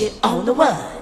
get on the one.